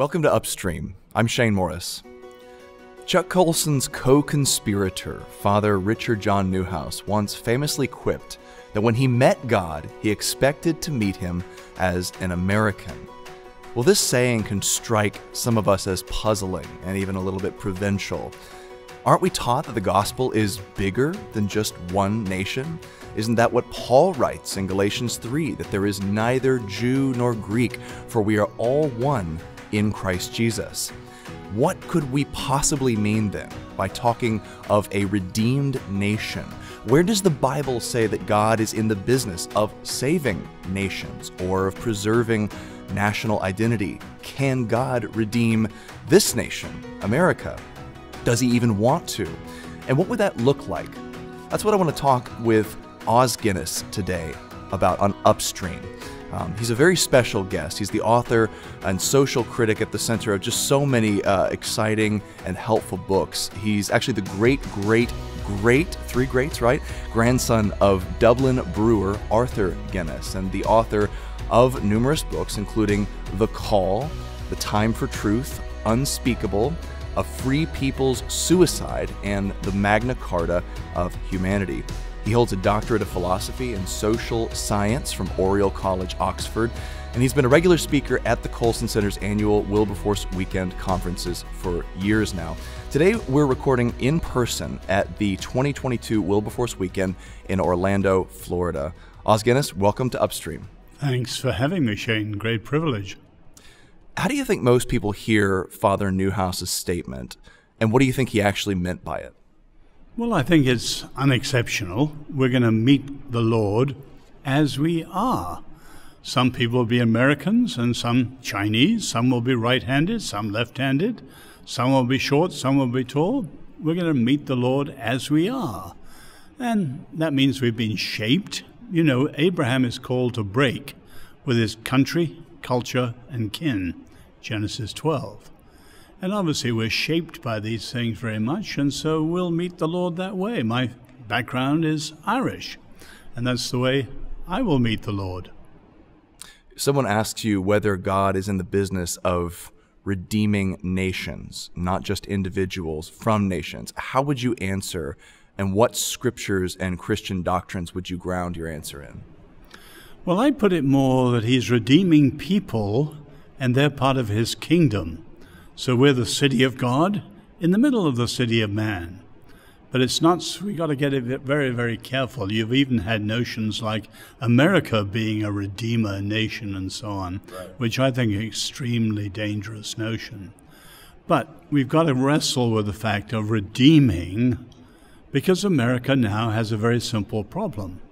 Welcome to Upstream. I'm Shane Morris. Chuck Colson's co conspirator, Father Richard John Neuhaus, once famously quipped that when he met God, he expected to meet him as an American. Well, this saying can strike some of us as puzzling and even a little bit provincial. Aren't we taught that the gospel is bigger than just one nation? Isn't that what Paul writes in Galatians 3 that there is neither Jew nor Greek, for we are all one in Christ Jesus? What could we possibly mean then by talking of a redeemed nation? Where does the Bible say that God is in the business of saving nations or of preserving national identity? Can God redeem this nation, America? Does he even want to? And what would that look like? That's what I want to talk with Os Guinness today about on Upstream. Um, he's a very special guest. He's the author and social critic at the center of just so many uh, exciting and helpful books. He's actually the great, great, great, three greats, right? Grandson of Dublin brewer Arthur Guinness and the author of numerous books, including The Call, The Time for Truth, Unspeakable, A Free People's Suicide, and The Magna Carta of Humanity. He holds a doctorate of philosophy and social science from Oriel College, Oxford, and he's been a regular speaker at the Colson Center's annual Wilberforce Weekend conferences for years now. Today, we're recording in person at the 2022 Wilberforce Weekend in Orlando, Florida. Os Guinness, welcome to Upstream. Thanks for having me, Shane. Great privilege. How do you think most people hear Father Neuhaus's statement, and what do you think he actually meant by it? Well, I think it's unexceptional. We're going to meet the Lord as we are. Some people will be Americans and some Chinese. Some will be right handed, some left handed. Some will be short, some will be tall. We're going to meet the Lord as we are. And that means we've been shaped. You know, Abraham is called to break with his country, culture, and kin. Genesis 12. And obviously, we're shaped by these things very much, and so we'll meet the Lord that way. My background is Irish, and that's the way I will meet the Lord. Someone asks you whether God is in the business of redeeming nations, not just individuals from nations. How would you answer, and what scriptures and Christian doctrines would you ground your answer in? Well, I put it more that He's redeeming people, and they're part of His kingdom. So we're the city of God in the middle of the city of man. But it's not, We've got to get very, very careful. You've even had notions like America being a redeemer nation and so on, right. which I think is an extremely dangerous notion. But we've got to wrestle with the fact of redeeming because America now has a very simple problem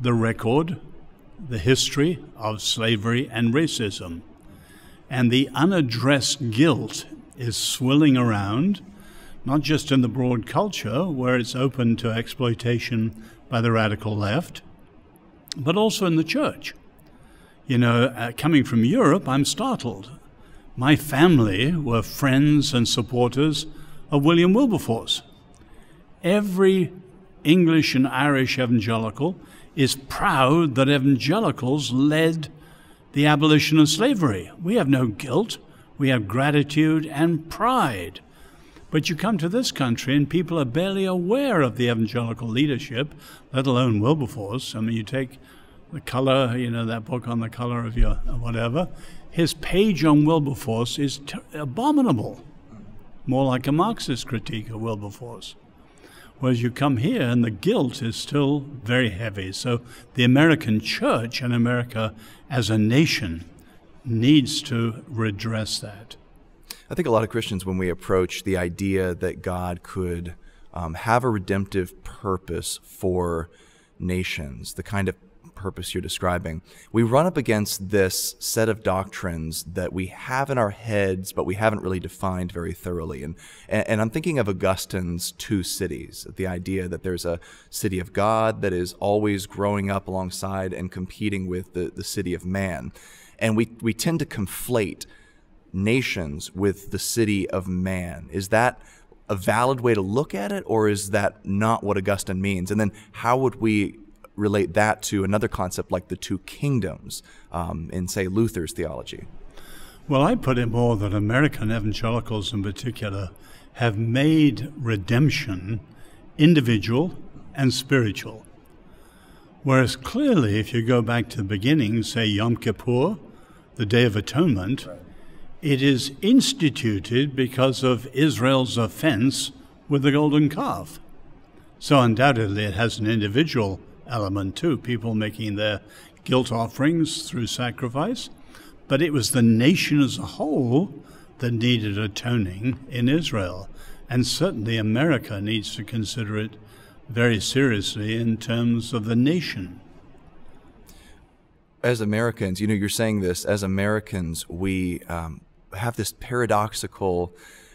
the record, the history of slavery and racism and the unaddressed guilt is swilling around, not just in the broad culture, where it's open to exploitation by the radical left, but also in the church. You know, uh, coming from Europe, I'm startled. My family were friends and supporters of William Wilberforce. Every English and Irish evangelical is proud that evangelicals led the abolition of slavery. We have no guilt, we have gratitude and pride. But you come to this country and people are barely aware of the evangelical leadership, let alone Wilberforce. I mean, you take the color, you know, that book on the color of your whatever. His page on Wilberforce is abominable, more like a Marxist critique of Wilberforce. Whereas you come here and the guilt is still very heavy. So the American church and America as a nation needs to redress that. I think a lot of Christians, when we approach the idea that God could um, have a redemptive purpose for nations, the kind of purpose you're describing, we run up against this set of doctrines that we have in our heads, but we haven't really defined very thoroughly. And, and I'm thinking of Augustine's two cities, the idea that there's a city of God that is always growing up alongside and competing with the, the city of man. And we, we tend to conflate nations with the city of man. Is that a valid way to look at it, or is that not what Augustine means? And then how would we relate that to another concept like the two kingdoms um, in, say, Luther's theology? Well, I put it more that American evangelicals in particular have made redemption individual and spiritual. Whereas clearly, if you go back to the beginning, say Yom Kippur, the Day of Atonement, it is instituted because of Israel's offense with the golden calf. So undoubtedly, it has an individual element too, people making their guilt offerings through sacrifice. But it was the nation as a whole that needed atoning in Israel. And certainly America needs to consider it very seriously in terms of the nation. As Americans, you know, you're saying this, as Americans, we um, have this paradoxical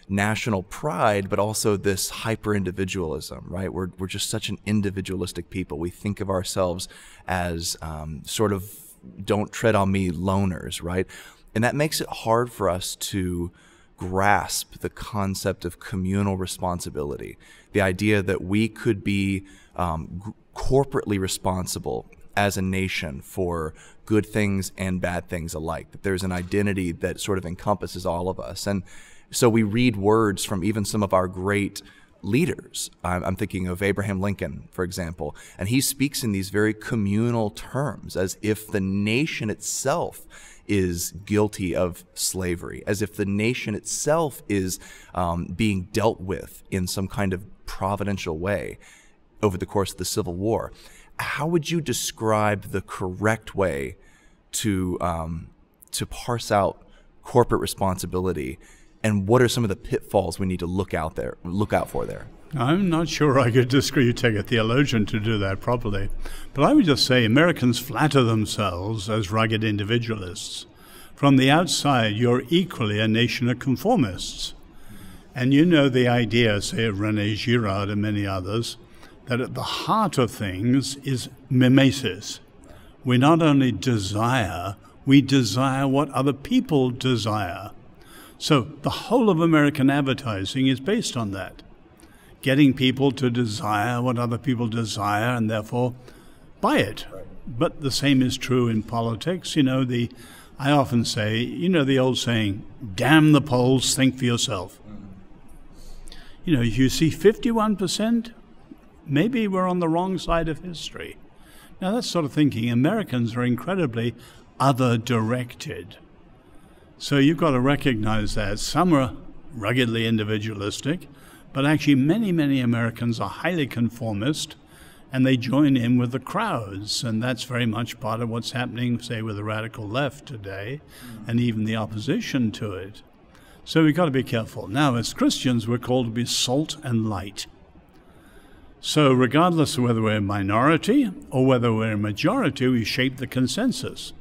national pride, but also this hyper individualism, right? We're, we're just such an individualistic people. We think of ourselves as um, sort of don't tread on me loners, right? And that makes it hard for us to grasp the concept of communal responsibility, the idea that we could be um, corporately responsible as a nation for good things and bad things alike, that there's an identity that sort of encompasses all of us. And so we read words from even some of our great leaders. I'm, thinking of Abraham Lincoln, for example, and he speaks in these very communal terms as if the nation itself is guilty of slavery, as if the nation itself is um, being dealt with in some kind of providential way over the course of the Civil War. How would you describe the correct way to um, to parse out corporate responsibility, and what are some of the pitfalls we need to look out there look out for there? I'm not sure I could disagree. You take a theologian to do that properly. But I would just say Americans flatter themselves as rugged individualists. From the outside, you're equally a nation of conformists. And you know the idea, say, of Rene Girard and many others, that at the heart of things is mimesis. We not only desire, we desire what other people desire. So the whole of American advertising is based on that getting people to desire what other people desire and therefore buy it. But the same is true in politics. You know, the I often say, you know, the old saying, "Damn the polls, think for yourself." Mm-hmm. You know, if you see 51%, maybe we're on the wrong side of history. Now, that sort of thinking, Americans are incredibly other directed. So you've got to recognize that. Some are ruggedly individualistic, but actually, many, many Americans are highly conformist and they join in with the crowds. And that's very much part of what's happening, say, with the radical left today and even the opposition to it. So we've got to be careful. Now, as Christians, we're called to be salt and light. So, regardless of whether we're a minority or whether we're a majority, we shape the consensus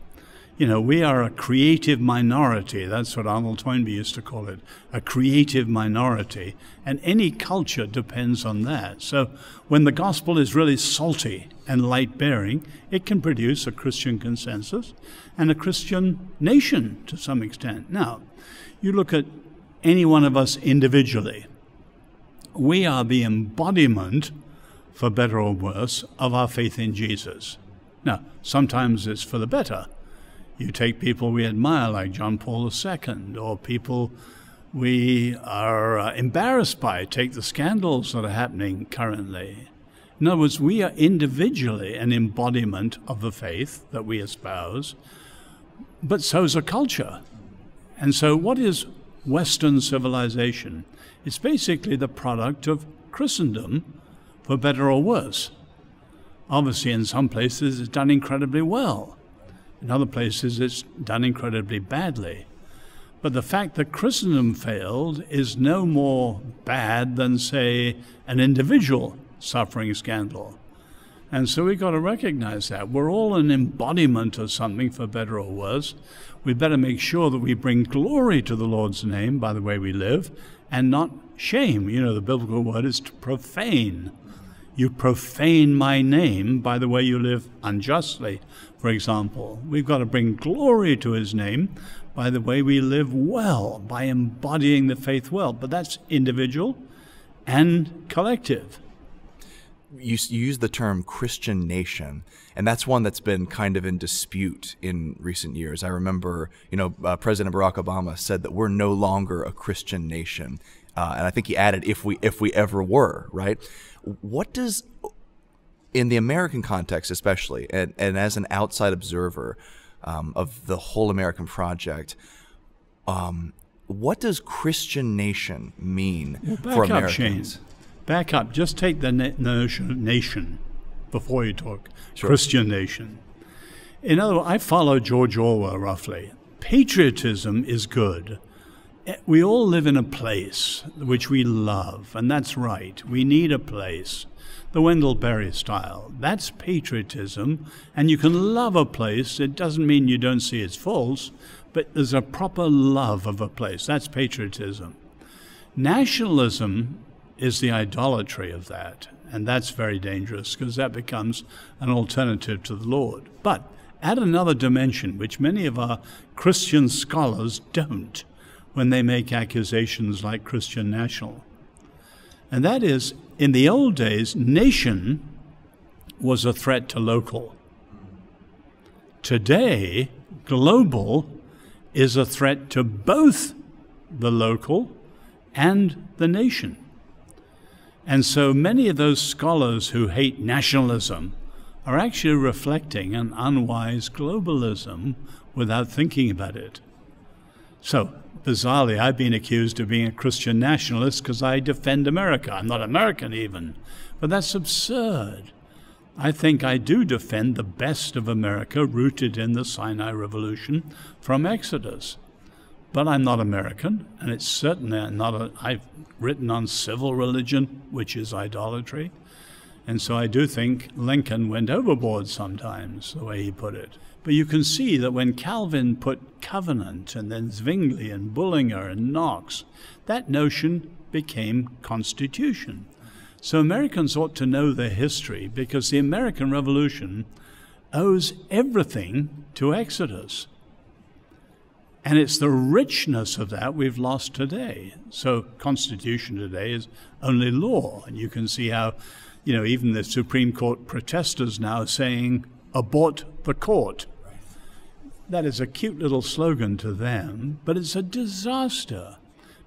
you know, we are a creative minority. That's what Arnold Toynbee used to call it, a creative minority. And any culture depends on that. So when the gospel is really salty and light bearing, it can produce a Christian consensus and a Christian nation to some extent. Now, you look at any one of us individually, we are the embodiment, for better or worse, of our faith in Jesus. Now, sometimes it's for the better you take people we admire, like John Paul II, or people we are uh, embarrassed by. Take the scandals that are happening currently. In other words, we are individually an embodiment of the faith that we espouse, but so is a culture. And so, what is Western civilization? It's basically the product of Christendom, for better or worse. Obviously, in some places, it's done incredibly well. In other places, it's done incredibly badly. But the fact that Christendom failed is no more bad than, say, an individual suffering scandal. And so we've got to recognize that. We're all an embodiment of something, for better or worse. We better make sure that we bring glory to the Lord's name by the way we live and not shame. You know, the biblical word is to profane. You profane my name by the way you live unjustly, for example. We've got to bring glory to his name by the way we live well, by embodying the faith well. But that's individual and collective. you, you use the term Christian nation, and that's one that's been kind of in dispute in recent years. I remember, you know, uh, President Barack Obama said that we're no longer a Christian nation, uh, and I think he added, "if we if we ever were." Right? What does, in the American context, especially, and, and as an outside observer um, of the whole American project, um, what does Christian nation mean well, for up, Americans? Shane. Back up. Just take the notion nation before you talk sure. Christian nation. In other words, I follow George Orwell roughly. Patriotism is good. We all live in a place which we love, and that's right. We need a place. The Wendell Berry style. That's patriotism, and you can love a place. It doesn't mean you don't see its faults, but there's a proper love of a place. That's patriotism. Nationalism is the idolatry of that, and that's very dangerous because that becomes an alternative to the Lord. But add another dimension, which many of our Christian scholars don't when they make accusations like Christian national. And that is, in the old days, nation was a threat to local. Today, global is a threat to both the local and the nation. And so many of those scholars who hate nationalism are actually reflecting an unwise globalism without thinking about it. So, bizarrely, I've been accused of being a Christian nationalist because I defend America. I'm not American even. But that's absurd. I think I do defend the best of America rooted in the Sinai Revolution from Exodus. But I'm not American, and it's certainly not a. I've written on civil religion, which is idolatry. And so I do think Lincoln went overboard sometimes, the way he put it. But you can see that when Calvin put covenant and then Zwingli and Bullinger and Knox, that notion became constitution. So Americans ought to know their history because the American Revolution owes everything to Exodus. And it's the richness of that we've lost today. So Constitution today is only law. And you can see how, you know, even the Supreme Court protesters now saying, abort the court. That is a cute little slogan to them, but it's a disaster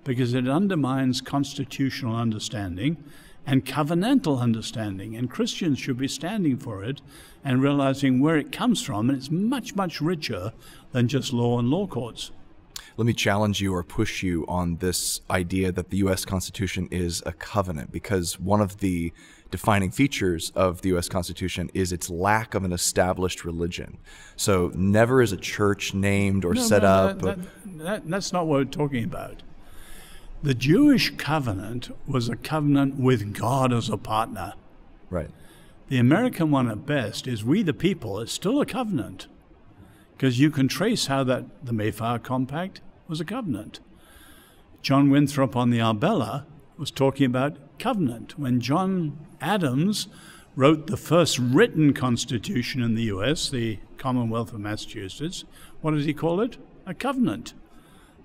because it undermines constitutional understanding and covenantal understanding. And Christians should be standing for it and realizing where it comes from. And it's much, much richer than just law and law courts. Let me challenge you or push you on this idea that the U.S. Constitution is a covenant, because one of the defining features of the U.S. Constitution is its lack of an established religion. So never is a church named or no, set no, up. That, that, that, that's not what we're talking about. The Jewish covenant was a covenant with God as a partner. Right. The American one at best is we the people. It's still a covenant because you can trace how that the Mayflower Compact was a covenant. John Winthrop on the Arbella was talking about covenant. When John Adams wrote the first written constitution in the U.S., the Commonwealth of Massachusetts, what did he call it? A covenant.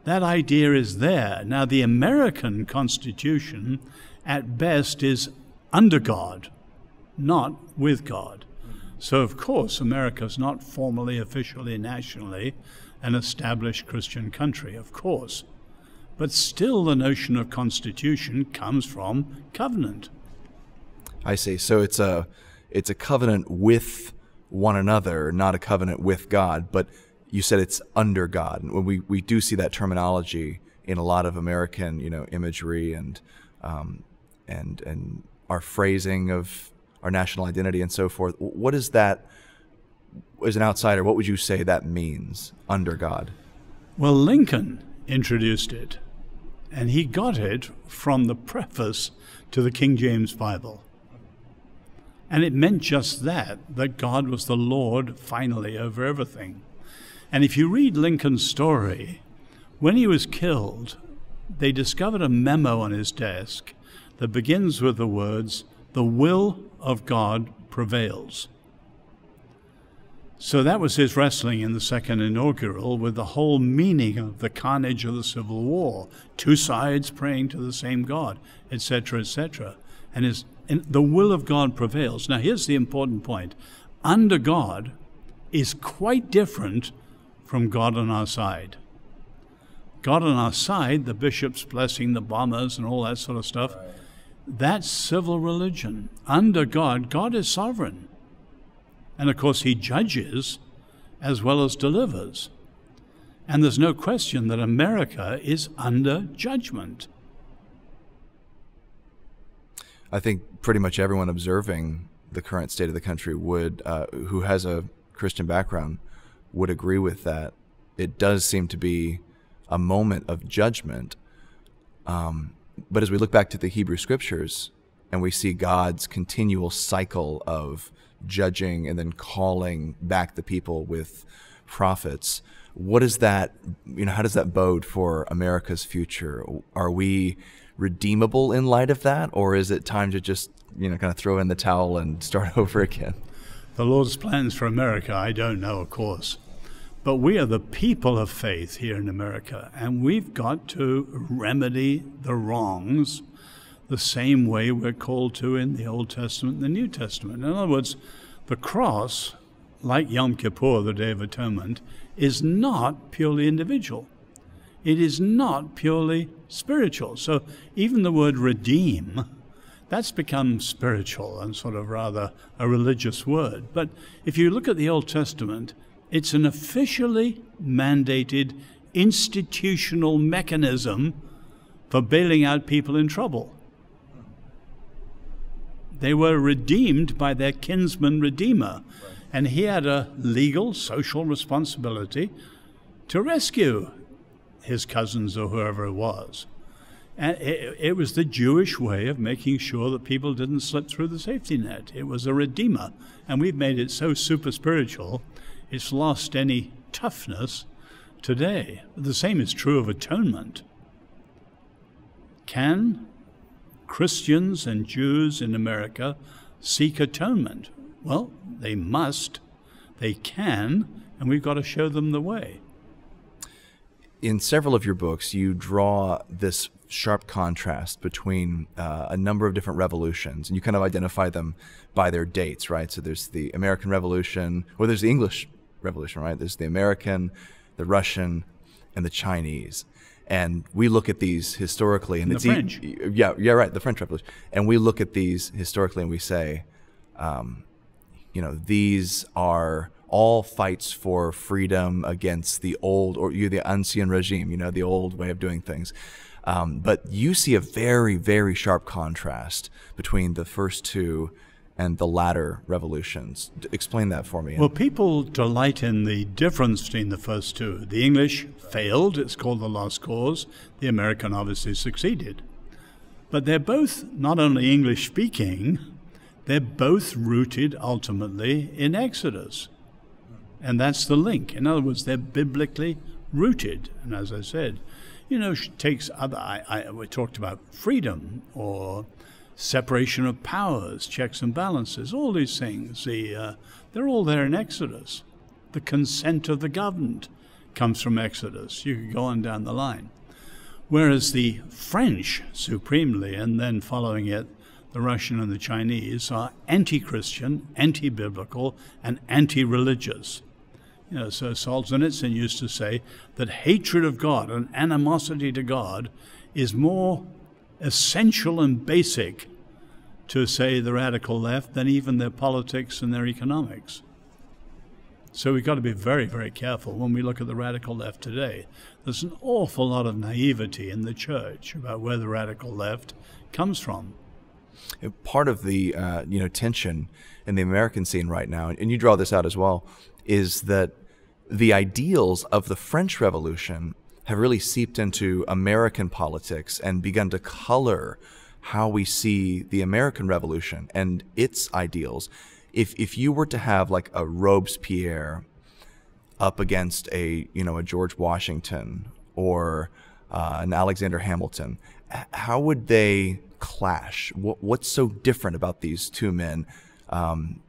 That idea is there. Now, the American Constitution, at best, is under God, not with God. So, of course, America is not formally, officially, nationally an established Christian country, of course. But still, the notion of constitution comes from covenant. I see. So it's a it's a covenant with one another, not a covenant with God. But you said it's under God. And we we do see that terminology in a lot of American, you know, imagery and um, and and our phrasing of our national identity and so forth. What is that? As an outsider, what would you say that means under God? Well, Lincoln introduced it, and he got it from the preface to the King James Bible. And it meant just that, that God was the Lord finally over everything. And if you read Lincoln's story, when he was killed, they discovered a memo on his desk that begins with the words, The will of God prevails. So that was his wrestling in the second inaugural with the whole meaning of the carnage of the Civil War, two sides praying to the same God, etc., etc. And his and the will of God prevails. Now, here's the important point under God is quite different from God on our side. God on our side, the bishops blessing the bombers and all that sort of stuff, that's civil religion. Under God, God is sovereign. And of course, He judges as well as delivers. And there's no question that America is under judgment. I think pretty much everyone observing the current state of the country would, uh, who has a Christian background, would agree with that. It does seem to be a moment of judgment. Um, but as we look back to the Hebrew scriptures and we see God's continual cycle of judging and then calling back the people with prophets, what is that, you know, how does that bode for America's future? Are we redeemable in light of that, or is it time to just, you know, kind of throw in the towel and start over again? The Lord's plans for America, I don't know, of course. But we are the people of faith here in America, and we've got to remedy the wrongs the same way we're called to in the Old Testament and the New Testament. In other words, the cross, like Yom Kippur, the Day of Atonement, is not purely individual. It is not purely spiritual. So even the word redeem, that's become spiritual and sort of rather a religious word. But if you look at the Old Testament, it's an officially mandated institutional mechanism for bailing out people in trouble. They were redeemed by their kinsman redeemer, and he had a legal, social responsibility to rescue his cousins or whoever it was. And it, it, was the Jewish way of making sure that people didn't slip through the safety net. It was a redeemer. And we've made it so super spiritual it's lost any toughness today. The same is true of atonement. Can Christians and Jews in America seek atonement? Well, they must, they can, and we've got to show them the way. In several of your books, you draw this sharp contrast between uh, a number of different revolutions, and you kind of identify them by their dates, right? So there's the American Revolution, or there's the English revolution, right? There's the American, the Russian, and the Chinese. And we look at these historically, and, and it's the French. E- yeah, yeah, right. The French Revolution, and we look at these historically, and we say, um, you know, these are all fights for freedom against the old or you the ancien regime, you know, the old way of doing things. Um, but you see a very, very sharp contrast between the first two and the latter revolutions. D- explain that for me. Well, people delight in the difference between the first two. The English failed, it's called the lost cause. The American obviously succeeded. But they're both not only English speaking, they're both rooted ultimately in Exodus. And that's the link. In other words, they're biblically rooted. And as I said, you know, takes other, I, I, we talked about freedom or separation of powers, checks and balances, all these things. The, uh, they're all there in Exodus. The consent of the governed comes from Exodus. You could go on down the line. Whereas the French, supremely, and then following it, the Russian and the Chinese, are anti Christian, anti biblical, and anti religious. You know, so Solzhenitsyn used to say that hatred of God and animosity to God is more essential and basic to, say, the radical left than even their politics and their economics. So we've got to be very, very careful when we look at the radical left today. There's an awful lot of naivety in the church about where the radical left comes from. Part of the uh, you know tension in the American scene right now, and you draw this out as well, is that the ideals of the French Revolution have really seeped into American politics and begun to color how we see the American Revolution and its ideals. If if you were to have like a Robespierre up against a you know a George Washington or uh, an Alexander Hamilton, how would they clash? What, what's so different about these two men um,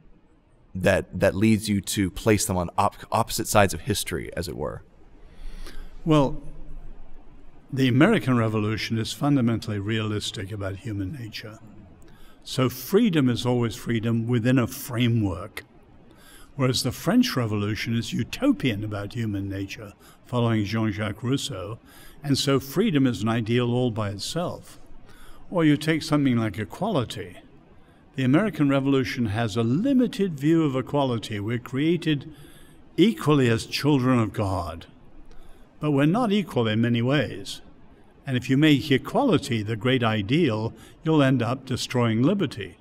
that that leads you to place them on op- opposite sides of history, as it were? Well, the American Revolution is fundamentally realistic about human nature. So freedom is always freedom within a framework. Whereas the French Revolution is utopian about human nature, following Jean Jacques Rousseau, and so freedom is an ideal all by itself. Or you take something like equality. The American Revolution has a limited view of equality. We're created equally as children of God, but we're not equal in many ways. And if you make equality the great ideal, you'll end up destroying liberty.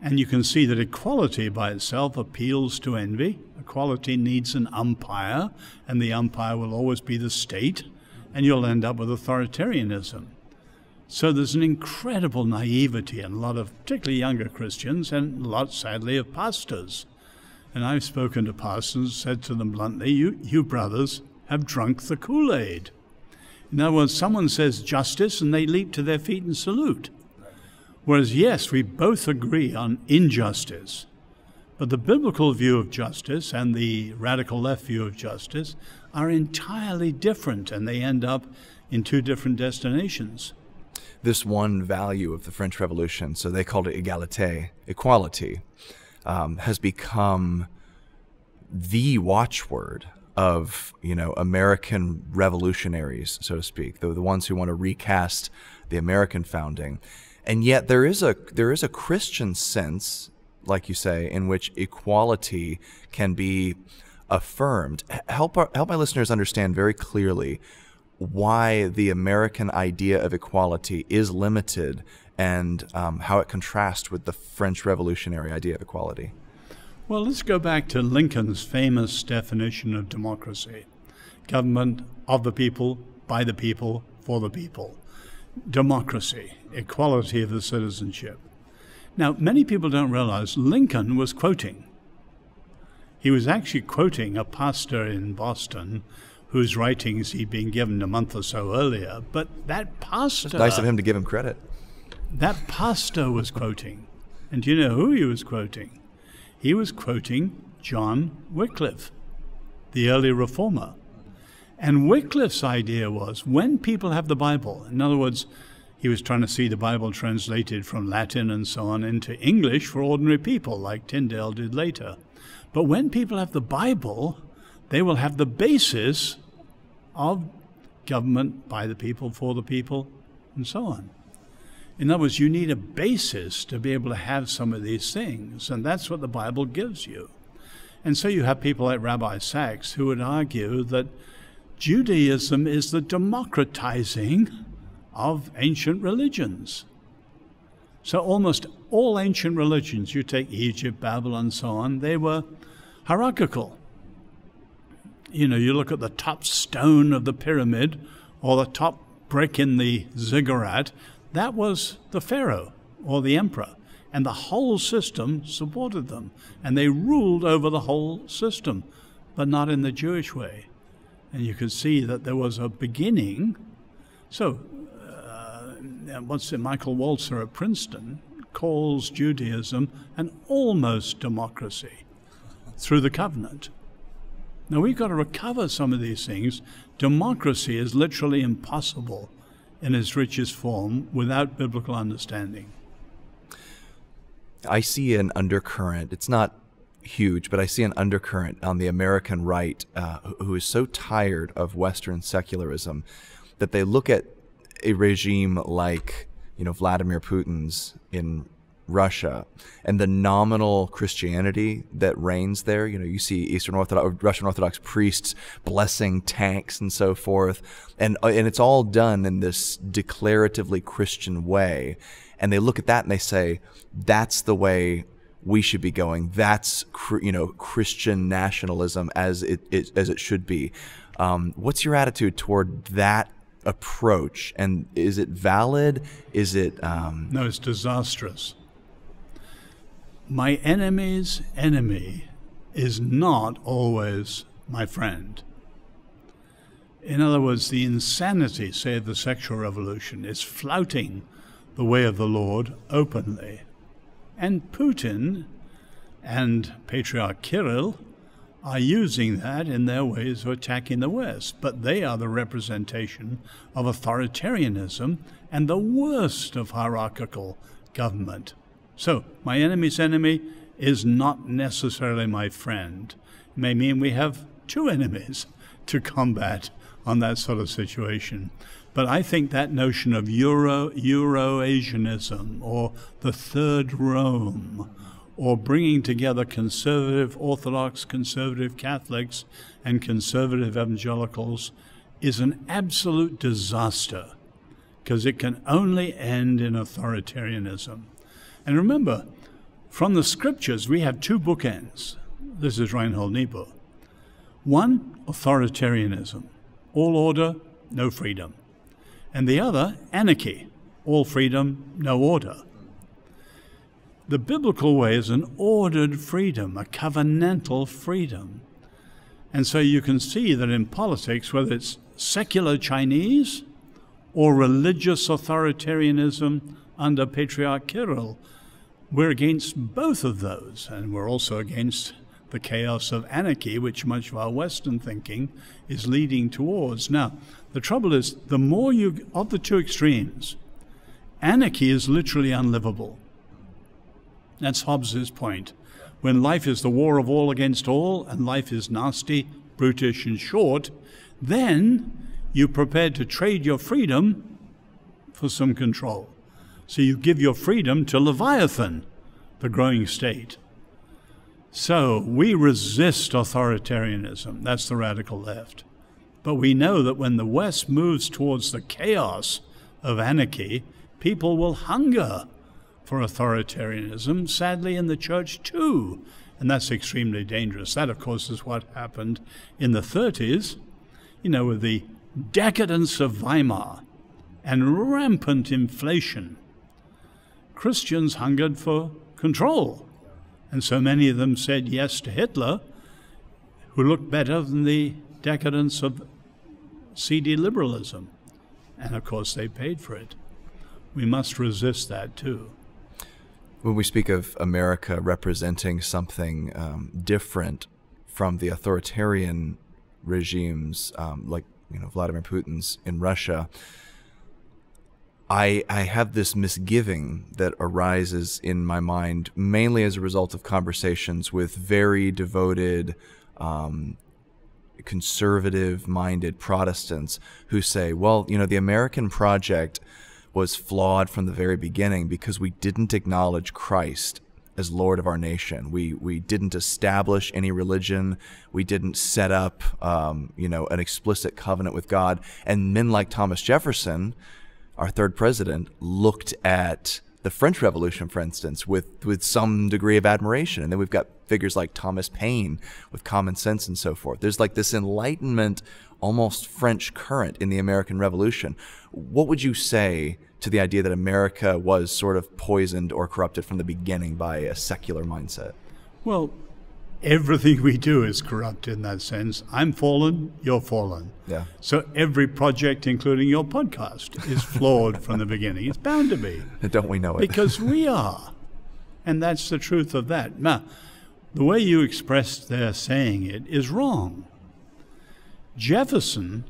And you can see that equality by itself appeals to envy. Equality needs an umpire, and the umpire will always be the state, and you'll end up with authoritarianism. So there's an incredible naivety in a lot of, particularly younger Christians, and a lot, sadly, of pastors. And I've spoken to pastors, said to them bluntly, you, you brothers have drunk the Kool Aid. In other words, someone says justice, and they leap to their feet and salute. Whereas, yes, we both agree on injustice, but the biblical view of justice and the radical left view of justice are entirely different, and they end up in two different destinations. This one value of the French Revolution, so they called it égalité, equality, um, has become the watchword of you know American revolutionaries, so to speak, the, the ones who want to recast the American founding and yet there is a there is a Christian sense, like you say, in which equality can be affirmed. Help our, help my listeners understand very clearly why the American idea of equality is limited and um, how it contrasts with the French Revolutionary idea of equality. Well, let's go back to Lincoln's famous definition of democracy government of the people, by the people, for the people democracy, equality of the citizenship. Now, many people don't realize Lincoln was quoting. He was actually quoting a pastor in Boston whose writings he'd been given a month or so earlier, but that pastor. It's nice of him to give him credit. That pastor was quoting. And do you know who he was quoting? He was quoting John Wycliffe, the early reformer. And Wycliffe's idea was when people have the Bible, in other words, he was trying to see the Bible translated from Latin and so on into English for ordinary people, like Tyndale did later. But when people have the Bible, they will have the basis of government by the people, for the people, and so on. In other words, you need a basis to be able to have some of these things, and that's what the Bible gives you. And so you have people like Rabbi Sacks who would argue that Judaism is the democratizing of ancient religions. So almost all ancient religions, you take Egypt, Babylon, and so on, they were hierarchical. You know, you look at the top stone of the pyramid or the top brick in the ziggurat, that was the pharaoh or the emperor. And the whole system supported them. And they ruled over the whole system, but not in the Jewish way and you could see that there was a beginning. So, uh, it? Michael Walzer at Princeton calls Judaism an almost democracy through the covenant. Now we've got to recover some of these things. Democracy is literally impossible in its richest form without biblical understanding. I see an undercurrent. It's not huge, but I see an undercurrent on the American right uh, who is so tired of Western secularism that they look at a regime like you know Vladimir Putin's in Russia and the nominal Christianity that reigns there. You know, you see Eastern Orthodox, Russian Orthodox priests blessing tanks and so forth, and uh, and it's all done in this declaratively Christian way. And they look at that and they say, that's the way we should be going. That's you know Christian nationalism as it, it as it should be. Um, what's your attitude toward that approach? And is it valid? Is it um... no? It's disastrous. My enemy's enemy is not always my friend. In other words, the insanity, say, of the sexual revolution is flouting the way of the Lord openly and Putin and Patriarch Kirill are using that in their ways of attacking the West. But they are the representation of authoritarianism and the worst of hierarchical government. So, my enemy's enemy is not necessarily my friend. It may mean we have two enemies to combat on that sort of situation. But I think that notion of Euro Euro-Asianism or the Third Rome or bringing together conservative Orthodox, conservative Catholics, and conservative evangelicals is an absolute disaster because it can only end in authoritarianism. And remember, from the scriptures, we have two bookends. This is Reinhold Niebuhr. One, authoritarianism, all order, no freedom. And the other, anarchy, all freedom, no order. The biblical way is an ordered freedom, a covenantal freedom. And so you can see that in politics, whether it's secular Chinese or religious authoritarianism under Patriarch Kirill, we're against both of those. And we're also against the chaos of anarchy, which much of our Western thinking is leading towards. Now, the trouble is, the more you, of the two extremes, anarchy is literally unlivable. That's Hobbes's point. When life is the war of all against all, and life is nasty, brutish, and short, then you're prepared to trade your freedom for some control. So you give your freedom to Leviathan, the growing state. So we resist authoritarianism. That's the radical left. But we know that when the West moves towards the chaos of anarchy, people will hunger for authoritarianism, sadly, in the church too. And that's extremely dangerous. That, of course, is what happened in the 30s, you know, with the decadence of Weimar and rampant inflation. Christians hungered for control. And so many of them said yes to Hitler, who looked better than the decadence of seedy liberalism. And of course, they paid for it. We must resist that too when we speak of America representing something um, different from the authoritarian regimes, um, like you know Vladimir Putin's in Russia, I I have this misgiving that arises in my mind mainly as a result of conversations with very devoted. Um, conservative minded Protestants who say, well, you know, the American project was flawed from the very beginning because we didn't acknowledge Christ as Lord of our nation. We we didn't establish any religion. We didn't set up, um, you know, an explicit covenant with God. And men like Thomas Jefferson, our third president, looked at the French Revolution, for instance, with with some degree of admiration. And then we've got figures like Thomas Paine with common sense and so forth. There's like this Enlightenment almost French current in the American Revolution. What would you say to the idea that America was sort of poisoned or corrupted from the beginning by a secular mindset? Well, everything we do is corrupt in that sense. I'm fallen, you're fallen. Yeah. So every project, including your podcast, is flawed from the beginning. It's bound to be. Don't we know it? Because we are. And that's the truth of that. Now, the way you expressed their saying it is wrong. Jefferson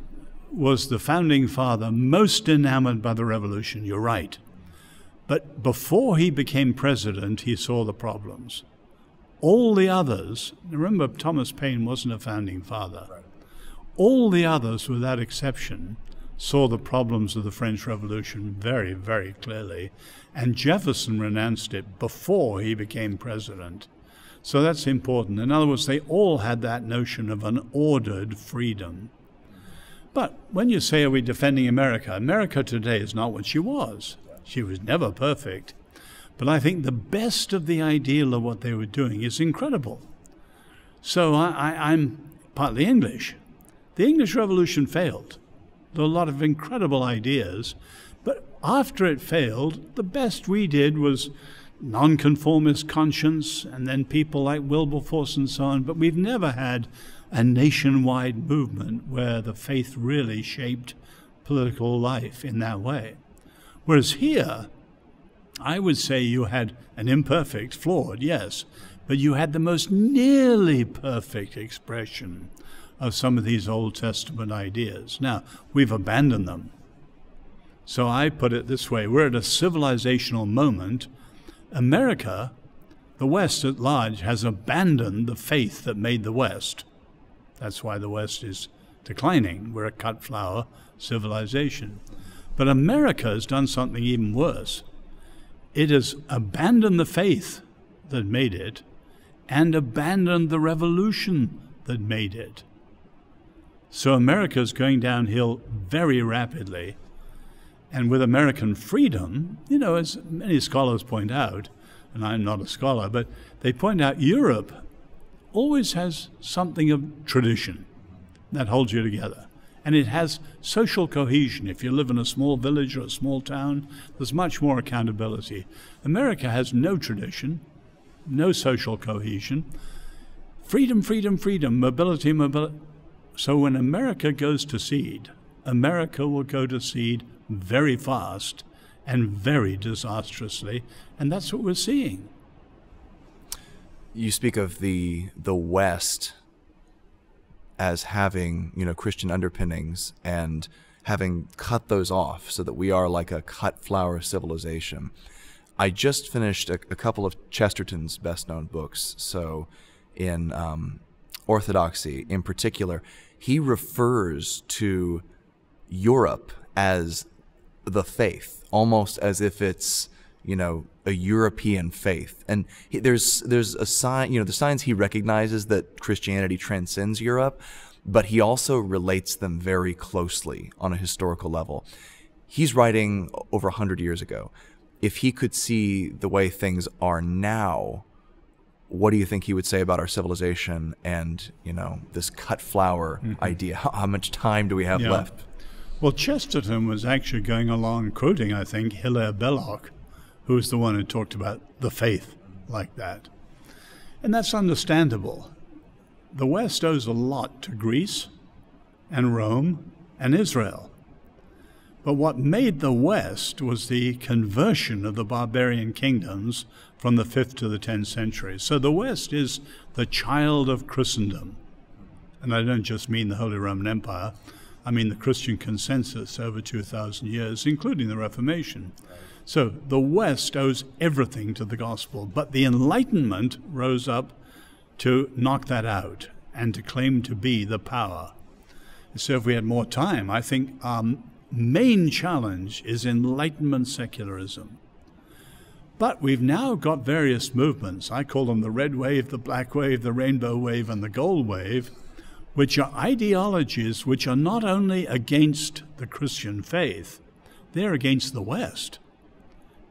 was the founding father most enamored by the revolution, you're right. But before he became president, he saw the problems. All the others, remember, Thomas Paine wasn't a founding father. All the others, without exception, saw the problems of the French Revolution very, very clearly. And Jefferson renounced it before he became president. So that's important. In other words, they all had that notion of an ordered freedom. But when you say, are we defending America? America today is not what she was. She was never perfect. But I think the best of the ideal of what they were doing is incredible. So I, am partly English. The English Revolution failed. There were a lot of incredible ideas. But after it failed, the best we did was nonconformist conscience, and then people like Wilberforce and so on. But we've never had a nationwide movement where the faith really shaped political life in that way. Whereas here, I would say you had an imperfect, flawed, yes, but you had the most nearly perfect expression of some of these Old Testament ideas. Now, we've abandoned them. So I put it this way we're at a civilizational moment. America, the West at large, has abandoned the faith that made the West. That's why the West is declining. We're a cut flower civilization. But America has done something even worse. It has abandoned the faith that made it and abandoned the revolution that made it. So America is going downhill very rapidly. And with American freedom, you know, as many scholars point out, and I'm not a scholar, but they point out Europe always has something of tradition that holds you together. And it has social cohesion. If you live in a small village or a small town, there's much more accountability. America has no tradition, no social cohesion. Freedom, freedom, freedom, mobility, mobility. So when America goes to seed, America will go to seed very fast and very disastrously, and that's what we're seeing. You speak of the the West as having, you know, Christian underpinnings and having cut those off so that we are like a cut flower civilization. I just finished a, a couple of Chesterton's best known books. So, in um, Orthodoxy in particular, he refers to Europe as the faith, almost as if it's you know a European faith. And he, there's there's a sign, you know, the signs he recognizes that Christianity transcends Europe, but he also relates them very closely on a historical level. He's writing over 100 years ago. If he could see the way things are now, what do you think he would say about our civilization and, you know, this cut flower mm-hmm. idea? How, how, much time do we have yeah. left? Well, Chesterton was actually going along quoting, I think, Hilaire Belloc, who was the one who talked about the faith like that. And that's understandable. The West owes a lot to Greece and Rome and Israel. But what made the West was the conversion of the barbarian kingdoms from the 5th to the 10th century. So the West is the child of Christendom. And I don't just mean the Holy Roman Empire, I mean the Christian consensus over 2,000 years, including the Reformation. So the West owes everything to the gospel, but the Enlightenment rose up to knock that out and to claim to be the power. So if we had more time, I think our main challenge is Enlightenment secularism. But we've now got various movements. I call them the red wave, the black wave, the rainbow wave, and the gold wave, which are ideologies which are not only against the Christian faith, they're against the West.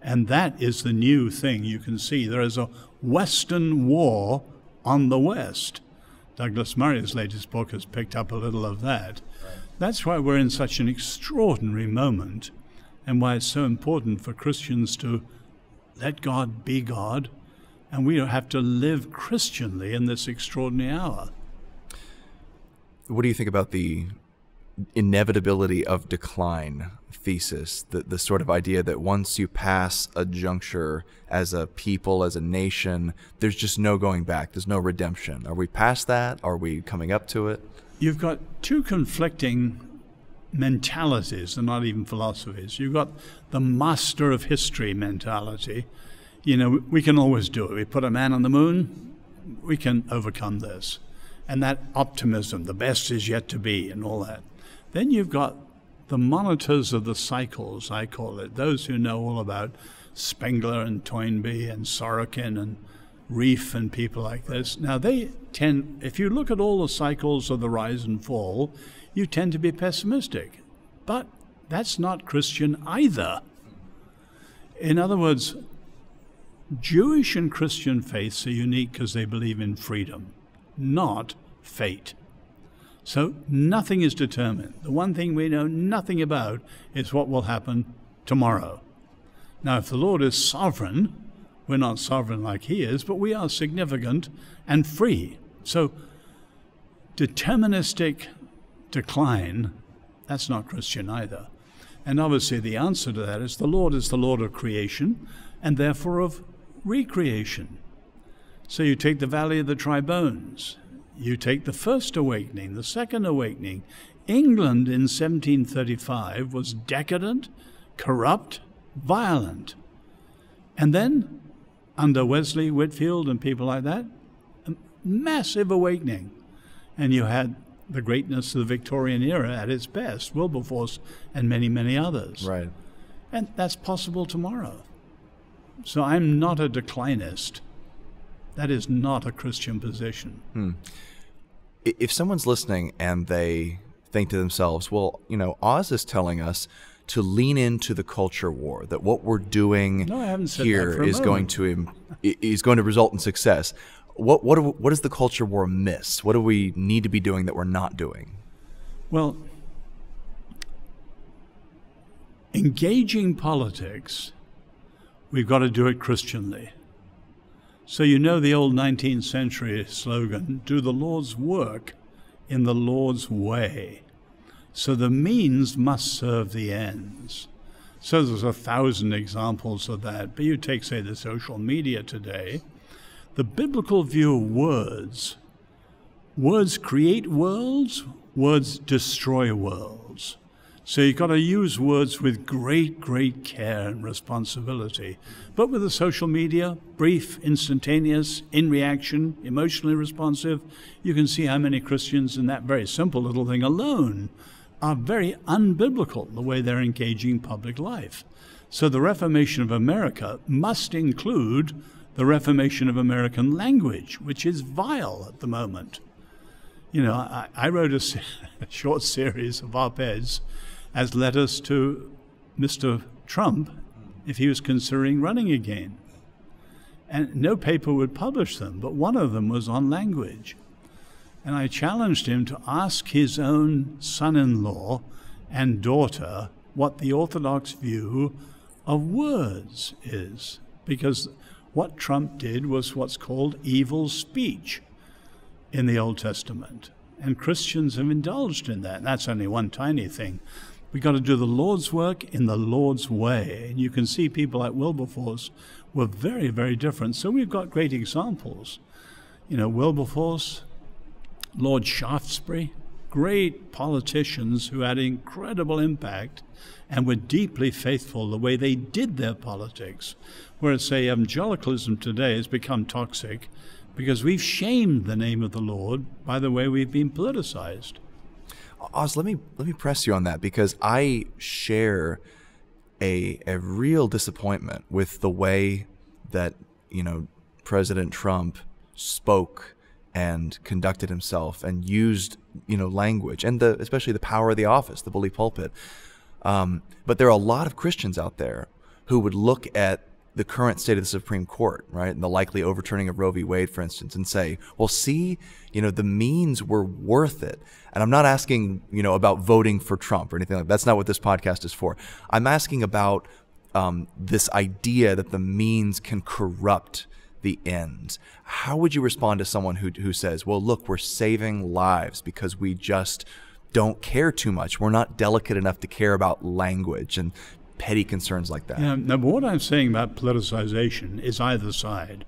And that is the new thing you can see. There is a Western war on the West. Douglas Murray's latest book has picked up a little of that. That's why we're in such an extraordinary moment and why it's so important for Christians to let God be God and we have to live Christianly in this extraordinary hour. What do you think about the inevitability of decline thesis, the, the sort of idea that once you pass a juncture as a people, as a nation, there's just no going back. There's no redemption. Are we past that? Are we coming up to it? You've got two conflicting mentalities, and not even philosophies. You've got the master of history mentality. You know, we can always do it. We put a man on the moon, we can overcome this. And that optimism, the best is yet to be, and all that. Then you've got the monitors of the cycles, I call it, those who know all about Spengler and Toynbee and Sorokin and Rieff and people like this. Now, they tend, if you look at all the cycles of the rise and fall, you tend to be pessimistic. But that's not Christian either. In other words, Jewish and Christian faiths are unique because they believe in freedom, not fate. So nothing is determined. The one thing we know nothing about is what will happen tomorrow. Now, if the Lord is sovereign, we're not sovereign like He is, but we are significant and free. So, deterministic decline, that's not Christian either. And obviously, the answer to that is the Lord is the Lord of creation and therefore of recreation. So, you take the valley of the dry bones, you take the first awakening, the second awakening. England in 1735 was decadent, corrupt, violent. And then, under Wesley, Whitefield, and people like that, a massive awakening. And you had the greatness of the Victorian era at its best, Wilberforce and many, many others. Right. And that's possible tomorrow. So I'm not a declinist. That is not a Christian position. Hmm. If someone's listening and they think to themselves, well, you know, Os is telling us to lean into the culture war, that what we're doing no, here is going to is going to result in success. What what what does the culture war miss? What do we need to be doing that we're not doing? Well, engaging politics, we've got to do it Christianly. So, you know the old 19th century slogan do the Lord's work in the Lord's way. So, the means must serve the ends. So, there's a thousand examples of that. But you take, say, the social media today, the biblical view of words words create worlds, words destroy worlds. So you've got to use words with great, great care and responsibility. But with the social media, brief, instantaneous, in reaction, emotionally responsive, you can see how many Christians in that very simple little thing alone are very unbiblical the way they're engaging public life. So the Reformation of America must include the Reformation of American language, which is vile at the moment. You know, I, I wrote a, a short series of op eds as letters to Mr. Trump if he was considering running again. And no paper would publish them, but one of them was on language. And I challenged him to ask his own son in law and daughter what the Orthodox view of words is. Because what Trump did was what's called evil speech in the Old Testament. And Christians have indulged in that. That's only one tiny thing. We've got to do the Lord's work in the Lord's way. And you can see people like Wilberforce were very, very different. So we've got great examples. You know, Wilberforce, Lord Shaftesbury, great politicians who had incredible impact and were deeply faithful the way they did their politics. Whereas, say, evangelicalism today has become toxic because we've shamed the name of the Lord by the way we've been politicized. Os, let me let me press you on that because I share a a real disappointment with the way that you know President Trump spoke and conducted himself and used you know language and the especially the power of the office, the bully pulpit. Um, but there are a lot of Christians out there who would look at the current state of the Supreme Court, right, and the likely overturning of Roe v. Wade, for instance, and say, well, see, you know, the means were worth it. And I'm not asking, you know, about voting for Trump or anything like that. That's not what this podcast is for. I'm asking about um, this idea that the means can corrupt the ends. How would you respond to someone who, who says, well, look, we're saving lives because we just don't care too much. We're not delicate enough to care about language and petty concerns like that. Yeah, now, what I'm saying about politicization is either side.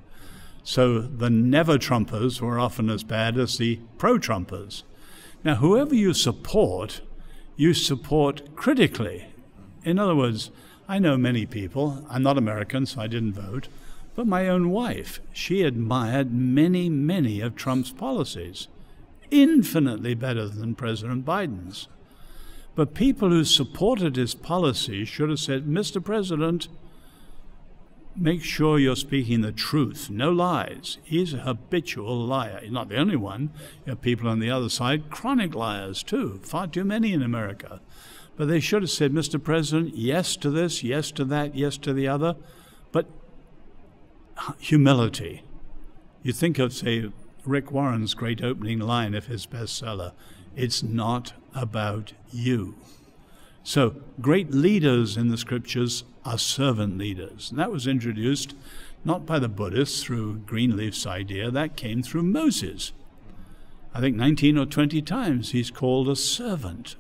So the never Trumpers were often as bad as the pro Trumpers. Now, whoever you support, you support critically. In other words, I know many people, I'm not American, so I didn't vote, but my own wife, she admired many, many of Trump's policies, infinitely better than President Biden's. But people who supported his policy should have said, Mr. President, make sure you're speaking the truth, no lies. He's a habitual liar. He's not the only one. You have people on the other side, chronic liars too, far too many in America. But they should have said, Mr. President, yes to this, yes to that, yes to the other. But uh, humility. You think of, say, Rick Warren's great opening line of his bestseller it's not about you. So, great leaders in the scriptures are servant leaders. And that was introduced not by the Buddhists through Greenleaf's idea, that came through Moses. I think 19 or 20 times he's called a servant.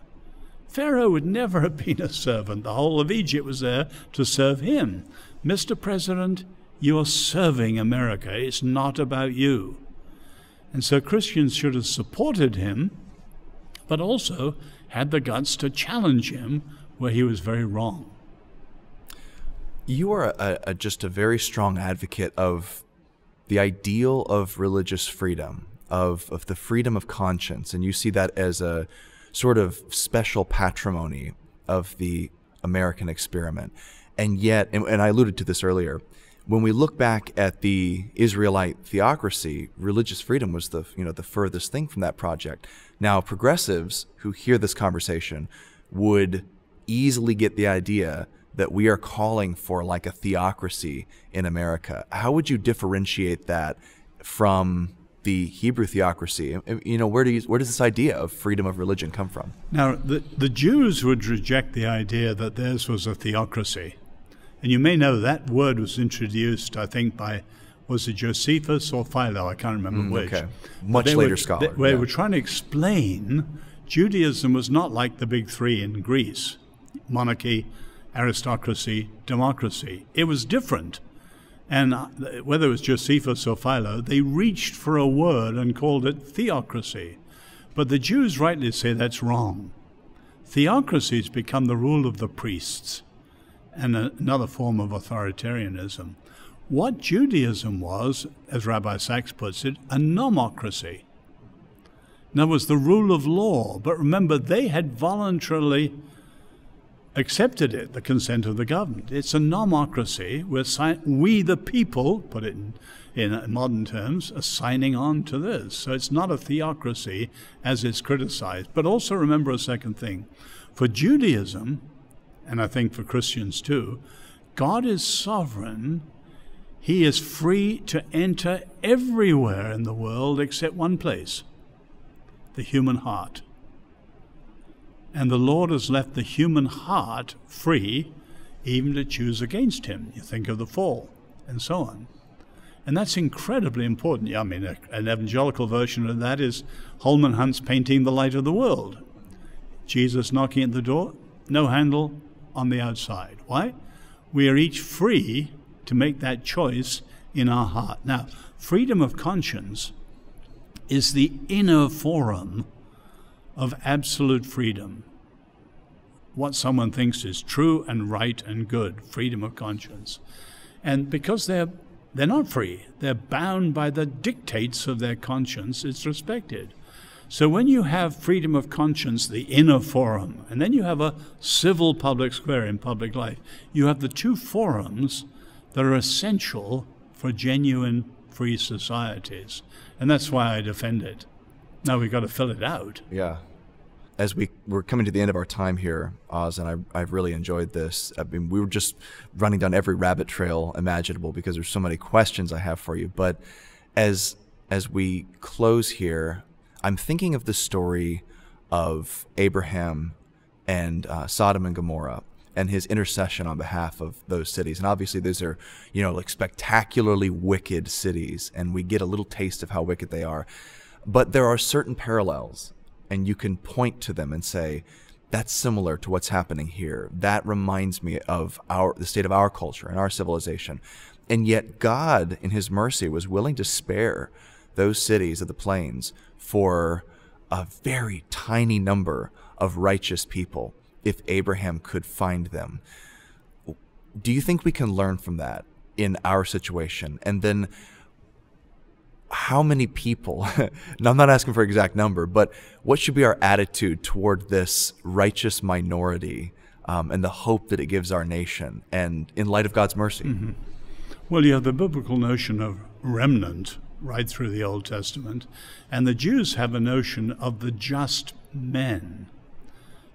Pharaoh would never have been a servant. The whole of Egypt was there to serve him. Mr. President, you're serving America. It's not about you. And so Christians should have supported him but also had the guts to challenge him where he was very wrong. You are a, a, just a very strong advocate of the ideal of religious freedom, of, of the freedom of conscience, and you see that as a sort of special patrimony of the American experiment. And yet, and, and I alluded to this earlier, when we look back at the Israelite theocracy, religious freedom was the you know the furthest thing from that project. Now, progressives who hear this conversation would easily get the idea that we are calling for like a theocracy in America. How would you differentiate that from the Hebrew theocracy? You know, where do you, where does this idea of freedom of religion come from? Now, the, the Jews would reject the idea that theirs was a theocracy. And you may know that word was introduced, I think, by was it Josephus or Philo? I can't remember mm, which. Okay. Much later were, scholar. They, yeah. were trying to explain Judaism was not like the big three in Greece monarchy, aristocracy, democracy. It was different. And uh, whether it was Josephus or Philo, they reached for a word and called it theocracy. But the Jews rightly say that's wrong. Theocracy has become the rule of the priests and another form of authoritarianism. What Judaism was, as Rabbi Sacks puts it, a nomocracy. In other words, the rule of law. But remember, they had voluntarily accepted it, the consent of the government. It's a nomocracy where we, the people, put it in, in modern terms, are signing on to this. So it's not a theocracy as it's criticized. But also remember a second thing. For Judaism, and I think for Christians too, God is sovereign. He is free to enter everywhere in the world except one place the human heart. And the Lord has left the human heart free even to choose against Him. You think of the fall and so on. And that's incredibly important. I mean, an evangelical version of that is Holman Hunt's painting The Light of the World. Jesus knocking at the door, no handle, on the outside. Why? We are each free to make that choice in our heart. Now, freedom of conscience is the inner forum of absolute freedom. What someone thinks is true and right and good, freedom of conscience. And because they're they're not free. They're bound by the dictates of their conscience. It's respected. So when you have freedom of conscience, the inner forum, and then you have a civil public square in public life, you have the two forums that are essential for genuine free societies. And that's why I defend it. Now we've got to fill it out. Yeah. As we we're coming to the end of our time here, Os, and I, I've really enjoyed this. I mean, we were just running down every rabbit trail imaginable because there's so many questions I have for you. But as as we close here, I'm thinking of the story of Abraham and uh, Sodom and Gomorrah and his intercession on behalf of those cities. And obviously, those are, you know, like spectacularly wicked cities, and we get a little taste of how wicked they are. But there are certain parallels, and you can point to them and say, that's similar to what's happening here. That reminds me of our the state of our culture and our civilization. And yet God in his mercy was willing to spare those cities of the plains for a very tiny number of righteous people if Abraham could find them. Do you think we can learn from that in our situation? And then how many people, now I'm not asking for exact number, but what should be our attitude toward this righteous minority um, and the hope that it gives our nation and in light of God's mercy? Mm-hmm. Well, you have the biblical notion of remnant, right through the Old Testament. And the Jews have a notion of the just men.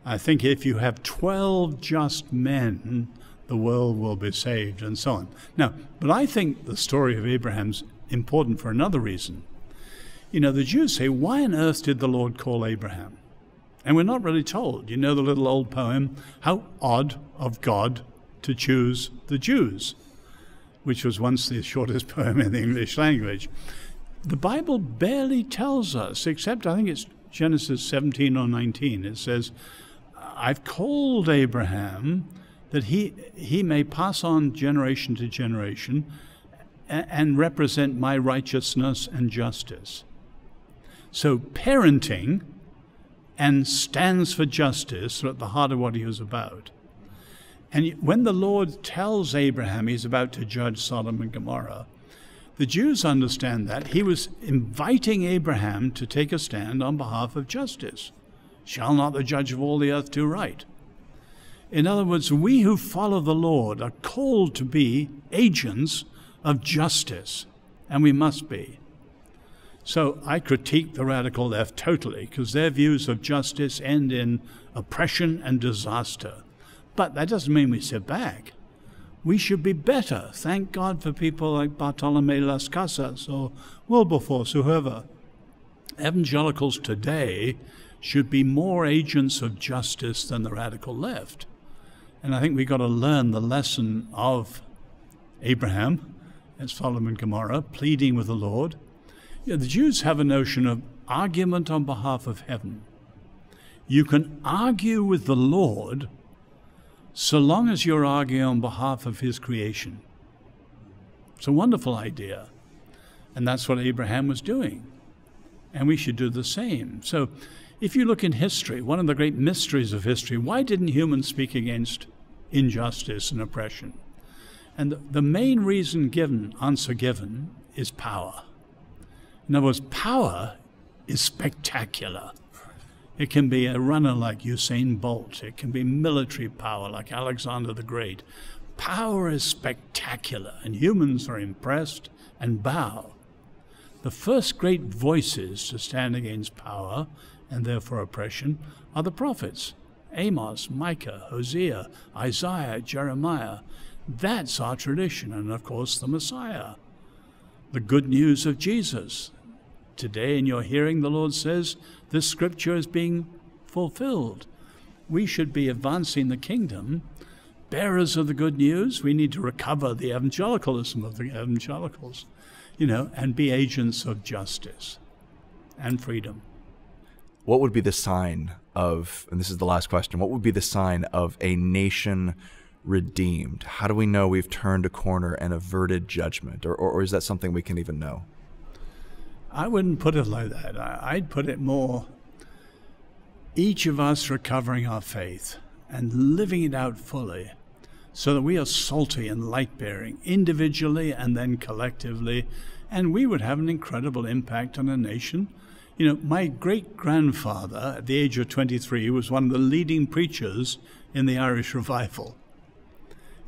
I think if you have 12 just men, the world will be saved, and so on. Now, but I think the story of Abraham's important for another reason. You know, the Jews say, Why on earth did the Lord call Abraham? And we're not really told. You know the little old poem, How Odd of God to Choose the Jews which was once the shortest poem in the English language. The Bible barely tells us, except I think it's Genesis 17 or 19. It says, I've called Abraham that he, he may pass on generation to generation and represent my righteousness and justice. So, parenting and stands for justice are at the heart of what he was about. And when the Lord tells Abraham he's about to judge Sodom and Gomorrah, the Jews understand that he was inviting Abraham to take a stand on behalf of justice. Shall not the judge of all the earth do right? In other words, we who follow the Lord are called to be agents of justice, and we must be. So I critique the radical left totally because their views of justice end in oppression and disaster. But that doesn't mean we sit back. We should be better. Thank God for people like Bartolome Las Casas or Wilberforce whoever. Evangelicals today should be more agents of justice than the radical left. And I think we've got to learn the lesson of Abraham and Sodom and Gomorrah pleading with the Lord. You know, the Jews have a notion of argument on behalf of heaven. You can argue with the Lord so long as you're arguing on behalf of his creation. It's a wonderful idea. And that's what Abraham was doing. And we should do the same. So if you look in history, one of the great mysteries of history, why didn't humans speak against injustice and oppression? And the, main reason given, answer given, is power. In other words, power is spectacular. It can be a runner like Usain Bolt. It can be military power like Alexander the Great. Power is spectacular, and humans are impressed and bow. The first great voices to stand against power and therefore oppression, are the prophets Amos, Micah, Hosea, Isaiah, Jeremiah. That's our tradition, and of course, the Messiah. The good news of Jesus. Today, in your hearing, the Lord says, this scripture is being fulfilled. We should be advancing the kingdom, bearers of the good news. We need to recover the evangelicalism of the evangelicals, you know, and be agents of justice and freedom what would be the sign of, and this is the last question, what would be the sign of a nation redeemed? How do we know we've turned a corner and averted judgment? Or, or, or is that something we can even know? I wouldn't put it like that. I'd put it more each of us recovering our faith and living it out fully so that we are salty and light bearing individually and then collectively, and we would have an incredible impact on a nation you know, my great grandfather, at the age of 23, was one of the leading preachers in the Irish revival.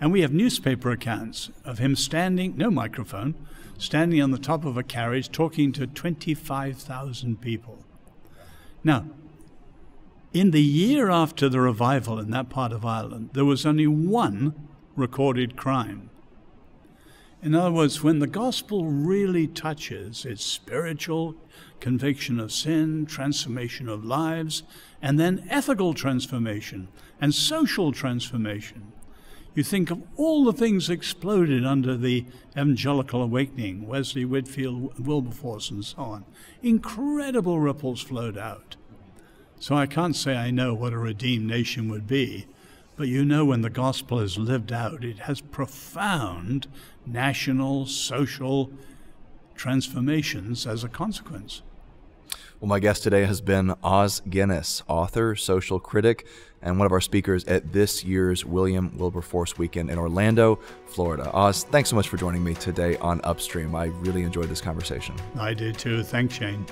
And we have newspaper accounts of him standing, no microphone, standing on the top of a carriage talking to 25,000 people. Now, in the year after the revival in that part of Ireland, there was only one recorded crime. In other words, when the gospel really touches, it's spiritual, conviction of sin, transformation of lives, and then ethical transformation and social transformation. You think of all the things exploded under the evangelical awakening, Wesley, Whitefield, Wilberforce, and so on. Incredible ripples flowed out. So I can't say I know what a redeemed nation would be, but you know when the gospel is lived out, it has profound national, social transformations as a consequence. Well, my guest today has been Os Guinness, author, social critic, and one of our speakers at this year's William Wilberforce Weekend in Orlando, Florida. Os, thanks so much for joining me today on Upstream. I really enjoyed this conversation. I did too. Thanks, Shane.